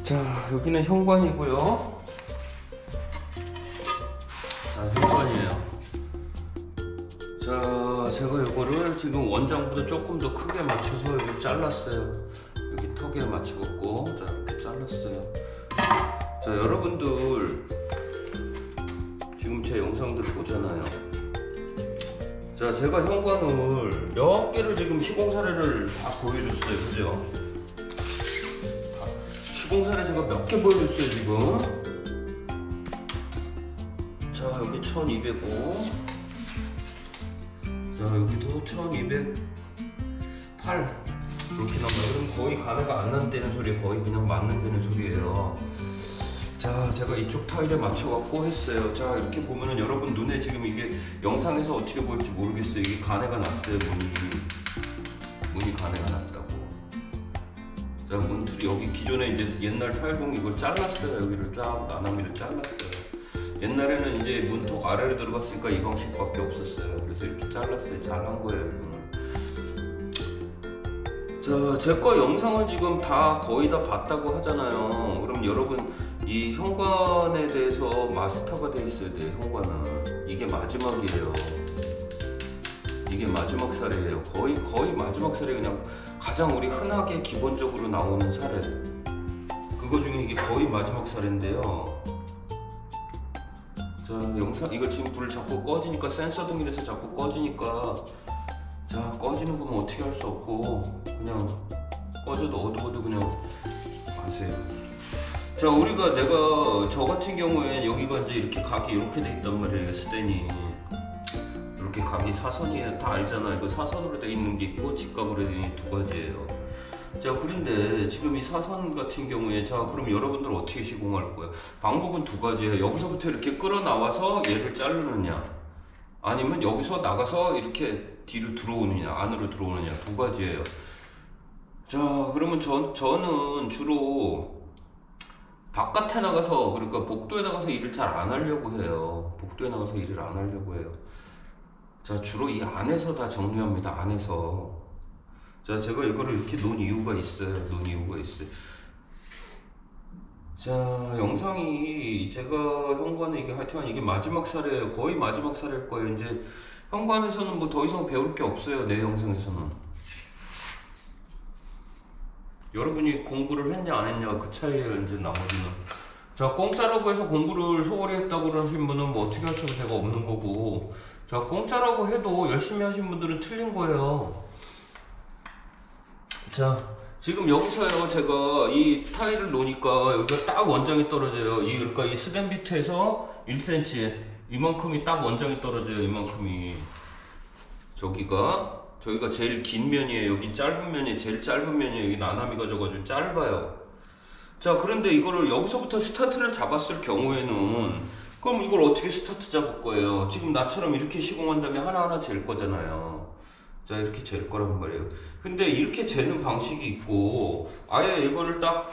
자, 여기는 현관이고요. 자, 현관이에요. 자, 제가 이거를 지금 원장보다 조금 더 크게 맞춰서 여기 잘랐어요. 여기 턱에 맞춰갖고, 자, 이렇게 잘랐어요. 자, 여러분들, 지금 제 영상들 보잖아요. 자, 제가 현관을 몇 개를 지금 시공 사례를 다 보여줬어요. 그죠? 사례 제가 몇 개 보여줬어요, 지금. 자, 여기 1205. 자, 여기도 1208. 이렇게 나와요. 그럼 거의 가네가 안 난다는 소리, 거의 그냥 맞는다는 소리예요. 자, 제가 이쪽 타일에 맞춰갖고 했어요. 자, 이렇게 보면은 여러분 눈에 지금 이게 영상에서 어떻게 보일지 모르겠어요. 이게 가네가 났어요, 문이. 문이 가네가 났다 고. 자, 문틀이 여기 기존에 이제 옛날 타일봉 이걸 잘랐어요. 여기를 쫙 나나미를 잘랐어요. 옛날에는 이제 문턱 아래로 들어갔으니까 이 방식밖에 없었어요. 그래서 이렇게 잘랐어요. 잘한 거예요, 이거는. 자, 제 거 영상을 지금 다 거의 다 봤다고 하잖아요. 그럼 여러분 이 현관에 대해서 마스터가 돼 있어야 돼요. 현관은 이게 마지막이에요. 이게 마지막 사례예요. 거의 거의 마지막 사례 그냥 가장 우리 흔하게 기본적으로 나오는 사례. 그거 중에 이게 거의 마지막 사례인데요. 자, 영상 이거 지금 불 자꾸 꺼지니까 센서 등이라서 자꾸 꺼지니까 자 꺼지는 거면 어떻게 할 수 없고 그냥 꺼져도 어두워도 그냥 마세요. 자 우리가 내가 저 같은 경우에 여기가 이제 이렇게 각이 이렇게 돼 있단 말이에요 스탠이 이렇게 각이 사선이에요 다 알잖아. 이거 사선으로 돼 있는 게 있고 직각으로 돼 있는 두 가지예요. 자 그런데 지금 이 사선 같은 경우에 자 그럼 여러분들 어떻게 시공할 거예요? 방법은 두 가지예요. 여기서부터 이렇게 끌어 나와서 얘를 자르느냐 아니면 여기서 나가서 이렇게 뒤로 들어오느냐 안으로 들어오느냐 두 가지예요. 자 그러면 저, 저는 주로 바깥에 나가서 그러니까 복도에 나가서 일을 잘 안 하려고 해요. 복도에 나가서 일을 안 하려고 해요. 자 주로 이 안에서 다 정리합니다. 안에서 자 제가 이거를 이렇게 놓은 이유가 있어요. 놓은 이유가 있어요. 자 영상이 제가 현관에 이게 하여튼 이게 마지막 사례예요. 거의 마지막 사례일 거예요. 이제 현관에서는 뭐 더 이상 배울 게 없어요. 내 영상에서는. 여러분이 공부를 했냐 안 했냐 그 차이예요 이제 나머지는 자 공짜라고 해서 공부를 소홀히 했다고 그러신 분은 뭐 어떻게 하셔도 제가 없는 거고 자 공짜라고 해도 열심히 하신 분들은 틀린 거예요 자 지금 여기서요 제가 이 타일을 놓으니까 여기가 딱 원장이 떨어져요 이 그러니까 이 스댄 비트에서 1cm 이만큼이 딱 원장이 떨어져요 이만큼이 저기가 저기가 제일 긴 면이에요. 여기 짧은 면이 제일 짧은 면이에요. 여기 나나미가 져가지고 짧아요. 자, 그런데 이거를 여기서부터 스타트를 잡았을 경우에는 그럼 이걸 어떻게 스타트 잡을 거예요? 지금 나처럼 이렇게 시공한다면 하나하나 잴 거잖아요. 자, 이렇게 잴 거란 말이에요. 근데 이렇게 재는 방식이 있고 아예 이거를 딱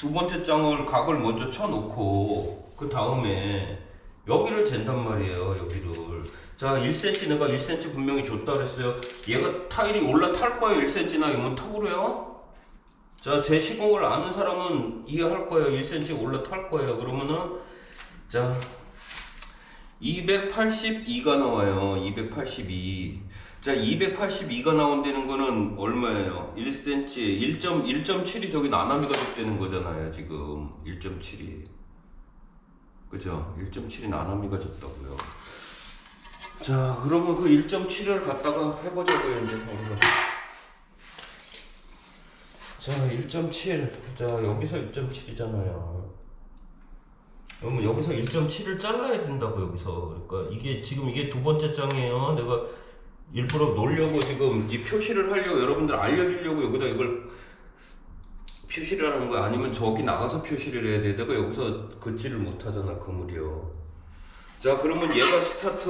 두 번째 장을 각을 먼저 쳐놓고 그 다음에 여기를 잰단 말이에요. 여기를. 자, 1cm 내가 1cm 분명히 줬다 그랬어요. 얘가 타일이 올라탈 거예요. 1cm나 이건 턱으로요. 자, 제 시공을 아는 사람은 이해할 거예요. 1cm 올라탈 거예요. 그러면은 자, 282가 나와요. 282. 자, 282가 나온다는 거는 얼마예요? 1cm 1.1.7이 저기 나나미가 적되는 거잖아요. 지금 1.7이. 그죠? 1.7이 나나미가 졌다고요. 자, 그러면 그 1.7을 갖다가 해보자고요, 이제. 자, 1.7. 자, 여기서 1.7이잖아요. 그러면 여기서 1.7을 잘라야 된다고, 여기서. 그러니까 이게 지금 이게 두 번째 장이에요. 내가 일부러 놀려고 지금 이 표시를 하려고 여러분들 알려주려고 여기다 이걸 표시를 하는 거야. 아니면 저기 나가서 표시를 해야 돼. 내가 여기서 긋지를 못하잖아, 그물이요. 자 그러면 얘가 스타트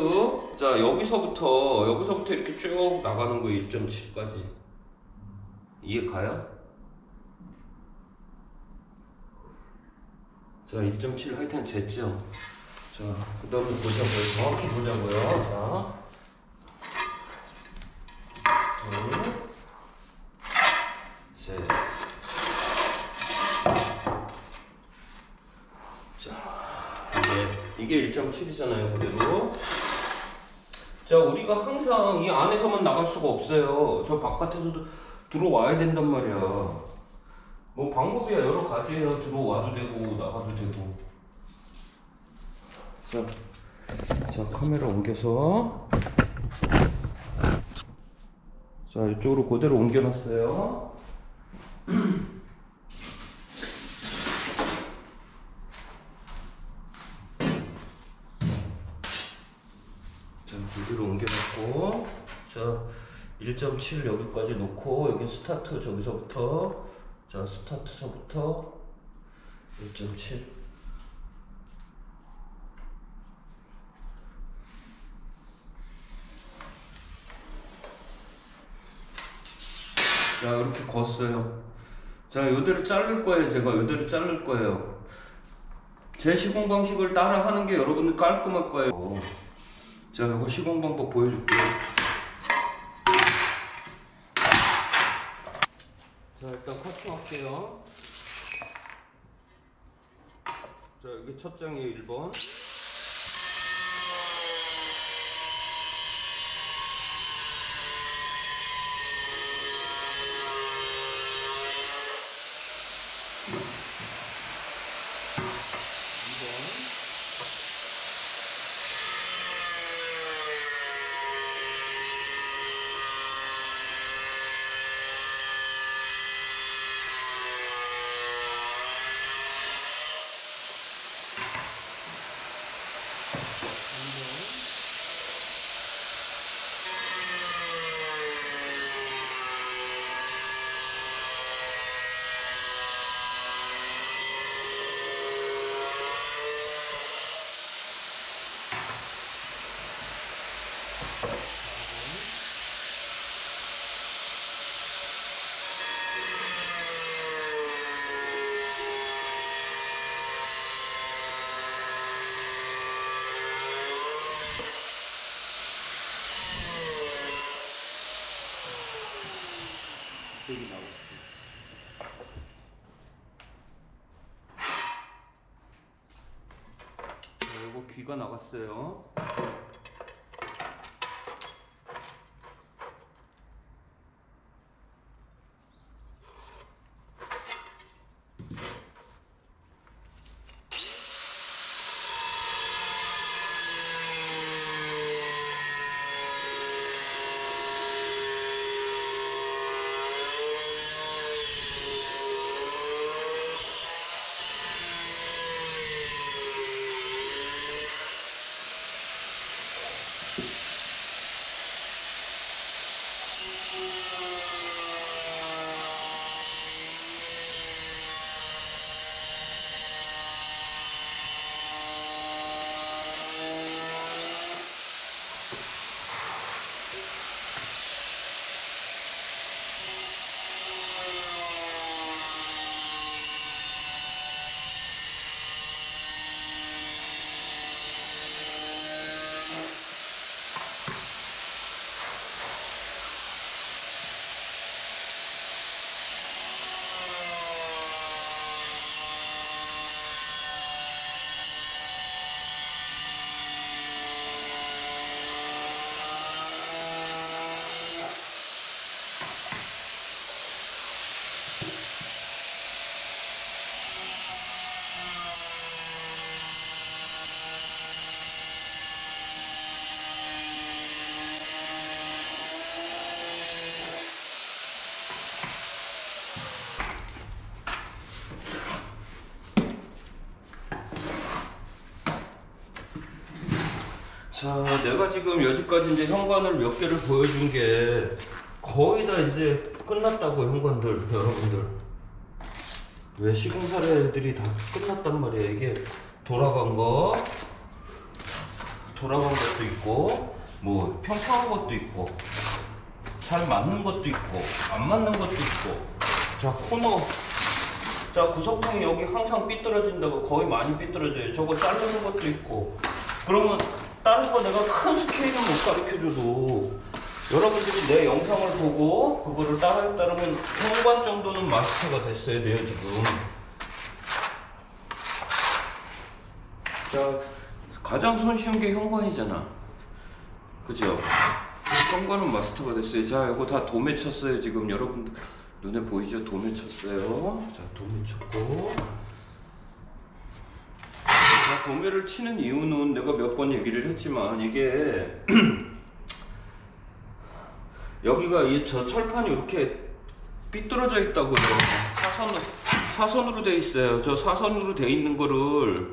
자 여기서부터 여기서부터 이렇게 쭉 나가는 거예요 1.7까지 이해 가요? 자, 1.7 하이텐 쟀죠? 자, 그 다음에 보자고요. 정확히 보자고요. 자, 이게 1.7이잖아요, 그대로. 자, 우리가 항상 이 안에서만 나갈 수가 없어요. 저 바깥에서도 들어와야 된단 말이야. 뭐 방법이야 여러 가지예요 들어와도 되고 나가도 되고. 자, 자 카메라 옮겨서. 자 이쪽으로 그대로 옮겨놨어요. 자, 그대로 옮겨놓고, 자, 1.7 여기까지 놓고, 여기 스타트 저기서부터, 자, 스타트서부터 1.7. 자, 이렇게 걷어요. 자, 요대로 자를 거예요. 제가 요대로 자를 거예요. 제 시공 방식을 따라 하는 게 여러분들 깔끔할 거예요. 자, 이거 시공 방법 보여줄게요. 자, 일단 커팅 할게요. 자, 여기 첫 장이에요, 1번. 여기 나오고. 자, 이거 귀가 나갔어요. 자, 내가 지금 여지까지 이제 현관을 몇 개를 보여준 게 거의 다 이제 끝났다고 현관들 여러분들. 왜 시공 사례들이 다 끝났단 말이야. 이게 돌아간 거, 돌아간 것도 있고, 뭐 평평한 것도 있고, 잘 맞는 것도 있고, 안 맞는 것도 있고. 자, 코너. 자, 구석통이 여기 항상 삐뚤어진다고 거의 많이 삐뚤어져요. 저거 자르는 것도 있고. 그러면 다른 거 내가 큰 스케일은 못 가르쳐줘도 여러분들이 내 영상을 보고 그거를 따라했다면 현관 정도는 마스터가 됐어야 돼요 지금 자 가장 손쉬운 게 현관이잖아. 그죠? 현관은 마스터가 됐어요. 자, 이거 다 도매 쳤어요. 지금 여러분들 눈에 보이죠? 도매 쳤어요. 자, 도매 쳤고. 자, 도매를 치는 이유는 내가 몇 번 얘기를 했지만 이게 여기가 이 저 철판이 이렇게 삐뚤어져 있다고요. 사선으로 사선으로 돼 있어요. 저 사선으로 돼 있는 거를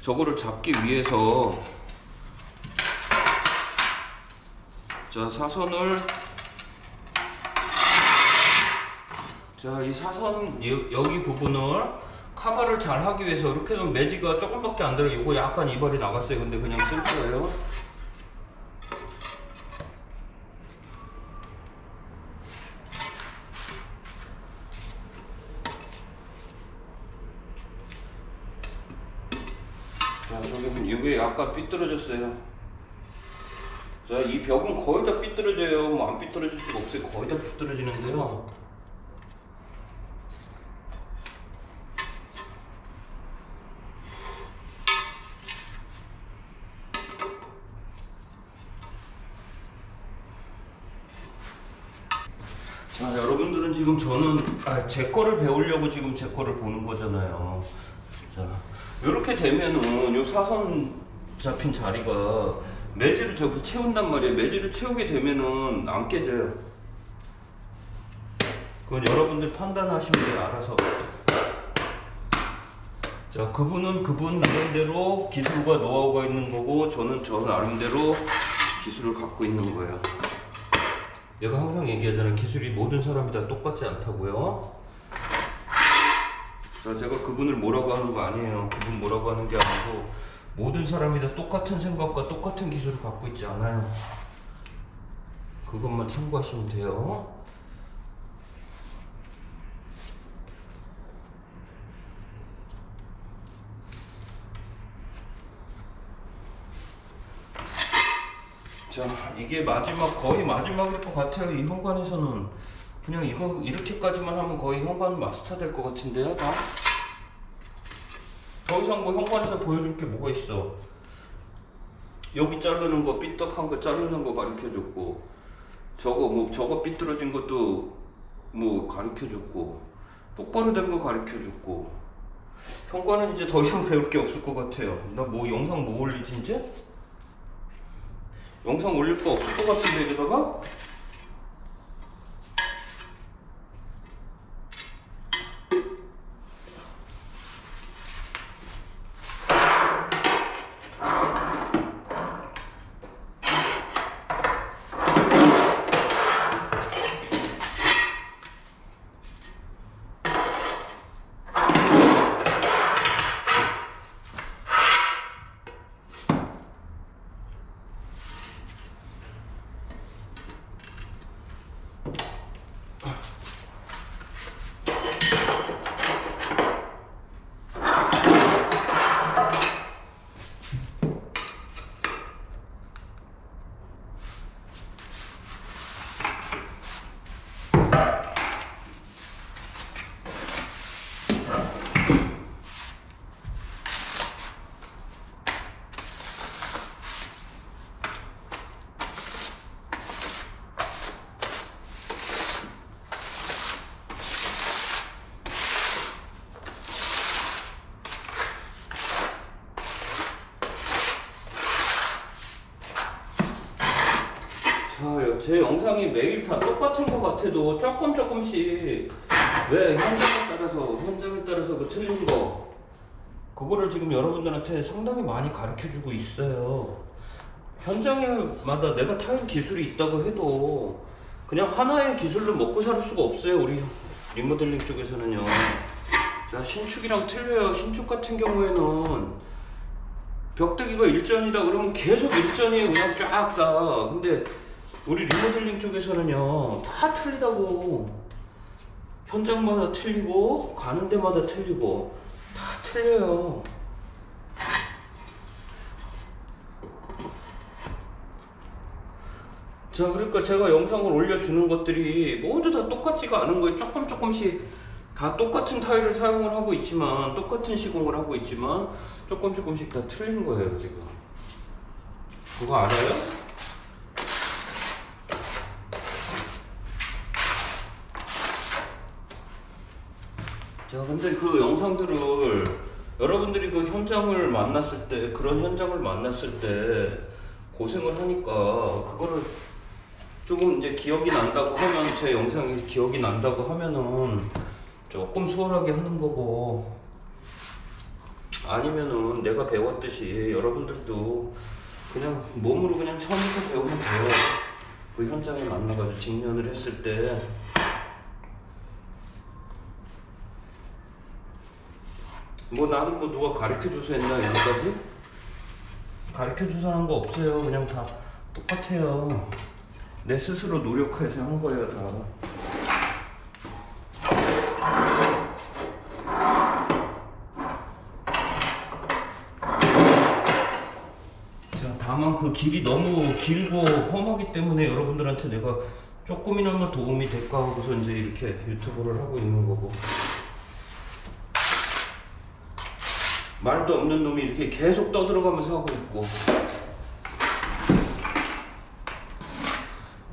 저거를 잡기 위해서 자 사선을 자 이 사선 여- 여기 부분을 커버를 잘 하기 위해서 이렇게 좀 매지가 조금밖에 안 들어. 요거 약간 이발이 나갔어요. 근데 그냥 쓸 거예요. 자, 저기 이게 약간 삐뚤어졌어요. 자, 이 벽은 거의 다 삐뚤어져요. 뭐 안 삐뚤어질 수가 없어요. 거의 다 삐뚤어지는데요. 자, 여러분들은 지금 저는 아, 제 거를 배우려고 지금 제 거를 보는 거잖아요. 자, 이렇게 되면은 요 사선 잡힌 자리가 매질을 저기 채운단 말이에요. 매질을 채우게 되면은 안 깨져요. 그건 여러분들 판단하시면 돼요. 알아서. 자, 그분은 그분 나름대로 기술과 노하우가 있는 거고, 저는 저 나름대로 기술을 갖고 있는 거예요. 내가 항상 얘기하잖아요. 기술이 모든 사람이 다 똑같지 않다고요. 자, 제가 그분을 뭐라고 하는 거 아니에요. 그분 뭐라고 하는 게 아니고 모든 사람이 다 똑같은 생각과 똑같은 기술을 갖고 있지 않아요. 그것만 참고하시면 돼요. 자, 이게 마지막 거의 마지막일 것 같아요. 이 현관에서는 그냥 이거 이렇게까지만 하면 거의 현관 마스터 될 것 같은데요, 다. 더 이상 뭐 현관에서 보여줄 게 뭐가 있어? 여기 자르는 거 삐딱한 거 자르는 거 가르쳐 줬고 저거 뭐 저거 삐뚤어진 것도 뭐 가르쳐 줬고 똑바로 된 거 가르쳐 줬고 현관은 이제 더 이상 배울 게 없을 것 같아요. 나 뭐 영상 뭐 올리지 이제? 영상 올릴 거 없을 것 같은데 이러다가 자, 제 영상이 매일 다 똑같은 것 같아도 조금 조금씩 왜 현장에 따라서 현장에 따라서 그 틀린 거 그거를 지금 여러분들한테 상당히 많이 가르쳐 주고 있어요. 현장에마다 내가 타일 기술이 있다고 해도 그냥 하나의 기술로 먹고 살 수가 없어요. 우리 리모델링 쪽에서는요. 자, 신축이랑 틀려요. 신축 같은 경우에는 벽대기가 일전이다 그러면 계속 일전이에요. 그냥 쫙 다. 근데 우리 리모델링 쪽에서는요 다 틀리다고. 현장마다 틀리고 가는 데마다 틀리고 다 틀려요. 자 그러니까 제가 영상을 올려주는 것들이 모두 다 똑같지가 않은 거예요. 조금 조금씩 다 똑같은 타일을 사용을 하고 있지만 똑같은 시공을 하고 있지만 조금 조금씩 다 틀린 거예요 지금. 그거 알아요? 자, 근데 그 영상들을 여러분들이 그 현장을 만났을 때, 그런 현장을 만났을 때 고생을 하니까 그거를 조금 이제 기억이 난다고 하면 제 영상이 기억이 난다고 하면은 조금 수월하게 하는 거고. 아니면은 내가 배웠듯이 여러분들도 그냥 몸으로 그냥 처음부터 배우면 돼요. 그 현장에 만나가지고 직면을 했을 때 뭐 나는 뭐 누가 가르쳐 줘서 했나 여기까지? 가르쳐 줘서 하는 거 없어요. 그냥 다 똑같아요. 내 스스로 노력해서 한 거예요, 다. 자, 다만 그 길이 너무 길고 험하기 때문에 여러분들한테 내가 조금이나마 도움이 될까 하고서 이제 이렇게 유튜브를 하고 있는 거고. 말도 없는 놈이 이렇게 계속 떠들어가면서 하고 있고.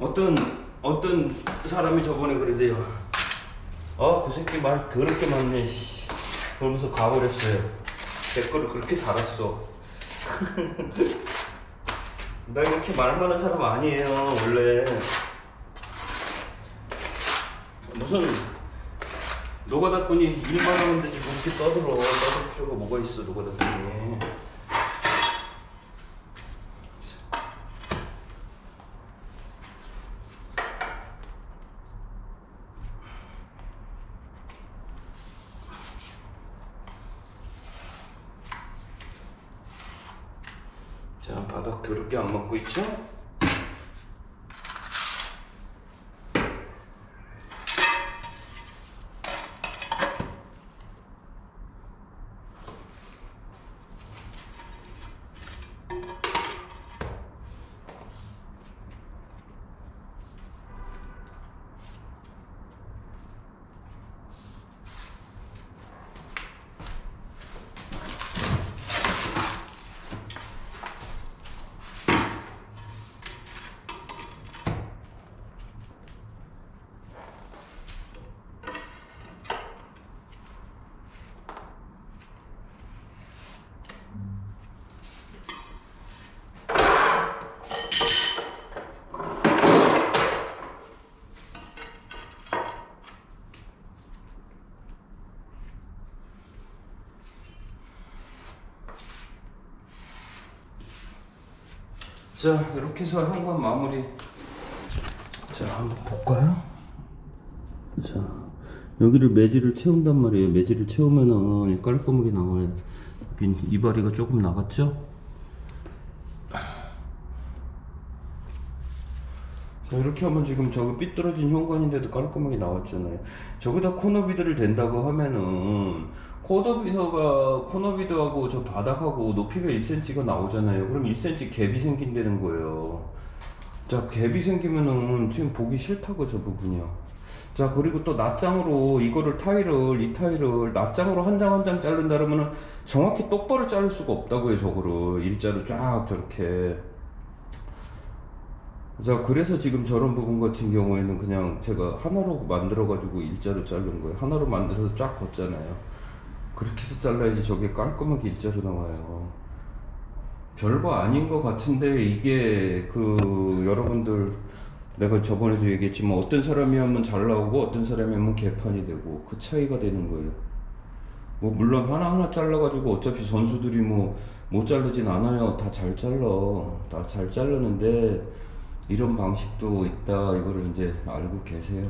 어떤 어떤 사람이 저번에 그러대요. 아, 그 새끼 말 더럽게 많네. 씨. 그러면서 가버렸어요. 댓글을 그렇게 달았어. 나 이렇게 말 많은 사람 아니에요, 원래. 무슨 노가다꾼이 일만 하면 되지 뭐 이렇게 떠들어. 떠들 필요가 뭐가 있어, 노가다꾼이. 자, 바닥 더럽게 안 맞고 있죠? 자, 이렇게 해서 현관 마무리. 자, 한번 볼까요? 자, 여기를 매질을 채운단 말이에요. 매질을 채우면은 깔끔하게 나와요. 여긴 이발이가 조금 나갔죠? 자, 이렇게 하면 지금 저거 삐뚤어진 현관인데도 깔끔하게 나왔잖아요. 저기다 코너비드를 댄다고 하면은 코너비드가 코너비드하고 저 바닥하고 높이가 1cm가 나오잖아요. 그럼 1cm 갭이 생긴다는 거예요. 자, 갭이 생기면은 지금 보기 싫다고 저 부분이요. 자, 그리고 또 낱장으로 이거를 타일을 이 타일을 낱장으로 한 장 한 장 자른다 그러면은 정확히 똑바로 자를 수가 없다고요, 저거를 일자로 쫙 저렇게. 자, 그래서 지금 저런 부분 같은 경우에는 그냥 제가 하나로 만들어 가지고 일자로 자른 거예요. 하나로 만들어서 쫙 걷잖아요. 그렇게 해서 잘라야지 저게 깔끔하게 일자로 나와요. 별거 아닌 것 같은데 이게 그 여러분들 내가 저번에도 얘기했지만 어떤 사람이 하면 잘 나오고 어떤 사람이 하면 개판이 되고 그 차이가 되는 거예요. 뭐 물론 하나하나 잘라가지고 어차피 선수들이 뭐 못 자르진 않아요. 다 잘 잘라. 다 잘 자르는데 이런 방식도 있다. 이거를 이제 알고 계세요.